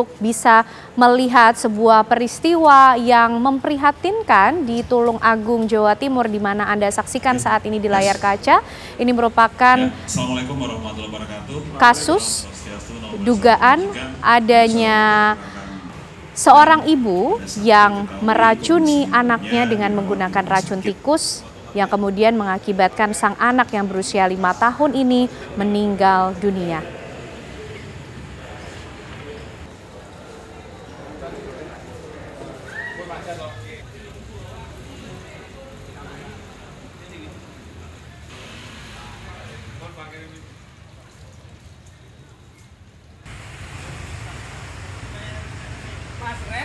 untuk bisa melihat sebuah peristiwa yang memprihatinkan di Tulung Agung, Jawa Timur, di mana Anda saksikan saat ini di layar kaca. Ini merupakan kasus dugaan adanya seorang ibu yang meracuni anaknya dengan menggunakan racun tikus yang kemudian mengakibatkan sang anak yang berusia lima tahun ini meninggal dunia.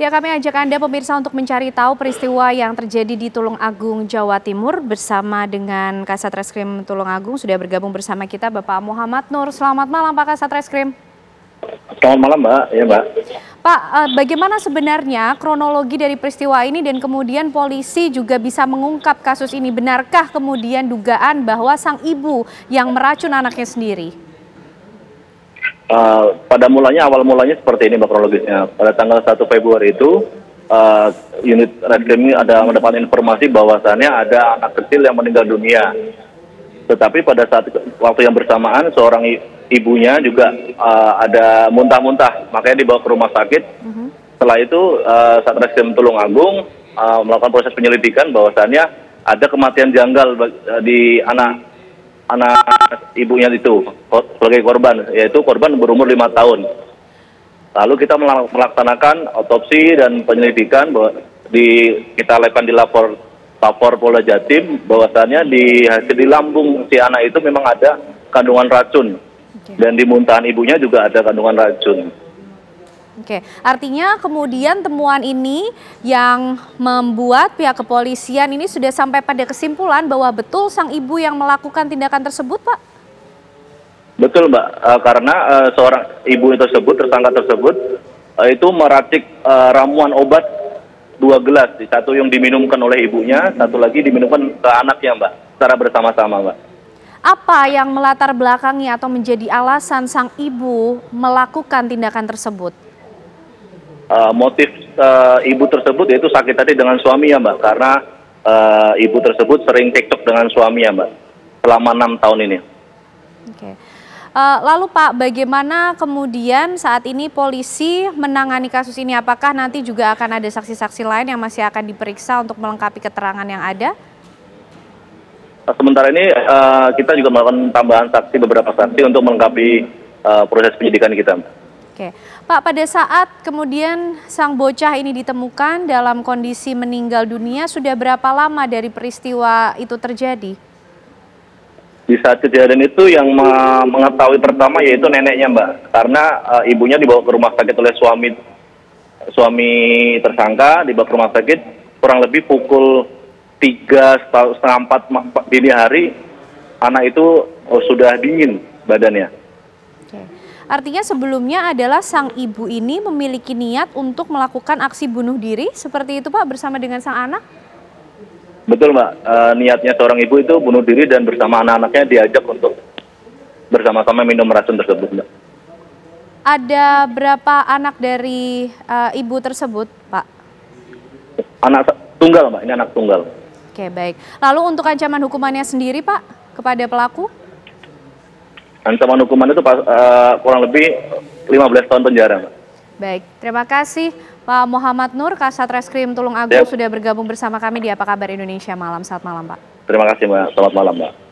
Ya kami ajak Anda pemirsa untuk mencari tahu peristiwa yang terjadi di Tulung Agung, Jawa Timur bersama dengan Kasat Reskrim Tulung Agung. Sudah bergabung bersama kita Bapak Muhammad Nur. Selamat malam Pak Kasat Reskrim. Selamat malam Mbak, ya Mbak. Pak, eh, bagaimana sebenarnya kronologi dari peristiwa ini dan kemudian polisi juga bisa mengungkap kasus ini? Benarkah kemudian dugaan bahwa sang ibu yang meracun anaknya sendiri? Uh, pada mulanya awal mulanya seperti ini mbak kronologisnya. Pada tanggal 1 Februari itu uh, unit Redcrim ada mendapat informasi bahwasannya ada anak kecil yang meninggal dunia. Tetapi pada saat waktu yang bersamaan seorang ibunya juga uh, ada muntah-muntah, makanya dibawa ke rumah sakit. Uh -huh. Setelah itu uh, Satreskrim Tulung Agung uh, melakukan proses penyelidikan bahwasannya ada kematian janggal di anak anak ibunya itu sebagai korban, yaitu korban berumur lima tahun. Lalu kita melaksanakan otopsi dan penyelidikan bahwa di kita lakukan di lapor lapor Polda Jatim bahwasannya di hasil di lambung si anak itu memang ada kandungan racun dan di muntahan ibunya juga ada kandungan racun. Oke, artinya kemudian temuan ini yang membuat pihak kepolisian ini sudah sampai pada kesimpulan bahwa betul sang ibu yang melakukan tindakan tersebut, Pak? Betul, Mbak. Uh, karena uh, seorang ibu tersebut, tersangka tersebut, uh, itu meracik uh, ramuan obat dua gelas. Satu yang diminumkan oleh ibunya, satu lagi diminumkan ke anaknya, Mbak. Secara bersama-sama, Mbak. Apa yang melatar belakangi atau menjadi alasan sang ibu melakukan tindakan tersebut? Uh, motif uh, ibu tersebut yaitu sakit hati dengan suami ya mbak karena uh, ibu tersebut sering cekcok dengan suami ya mbak selama enam tahun ini. Oke. Uh, lalu Pak, bagaimana kemudian saat ini polisi menangani kasus ini? Apakah nanti juga akan ada saksi-saksi lain yang masih akan diperiksa untuk melengkapi keterangan yang ada? Sementara ini uh, kita juga melakukan tambahan saksi beberapa saksi untuk melengkapi uh, proses penyidikan kita. Oke, Pak, pada saat kemudian sang bocah ini ditemukan dalam kondisi meninggal dunia, sudah berapa lama dari peristiwa itu terjadi? Di saat kejadian itu yang mengetahui pertama yaitu neneknya, Mbak, karena uh, ibunya dibawa ke rumah sakit oleh suami suami tersangka dibawa ke rumah sakit kurang lebih pukul tiga setengah empat dini hari anak itu oh, sudah dingin badannya. Artinya sebelumnya adalah sang ibu ini memiliki niat untuk melakukan aksi bunuh diri seperti itu Pak bersama dengan sang anak? Betul Mbak, e, niatnya seorang ibu itu bunuh diri dan bersama anak-anaknya diajak untuk bersama-sama minum racun tersebut Mbak. Ada berapa anak dari e, ibu tersebut Pak? Anak tunggal Mbak, ini anak tunggal. Oke baik, lalu untuk ancaman hukumannya sendiri Pak kepada pelaku? Ancaman hukuman itu uh, kurang lebih 15 tahun penjara. Mbak. Baik, terima kasih Pak Muhammad Nur, Kasat Reskrim Tulung Agung yep. sudah bergabung bersama kami di Apa Kabar Indonesia Malam. Saat malam Pak. Terima kasih Mbak, selamat malam Mbak.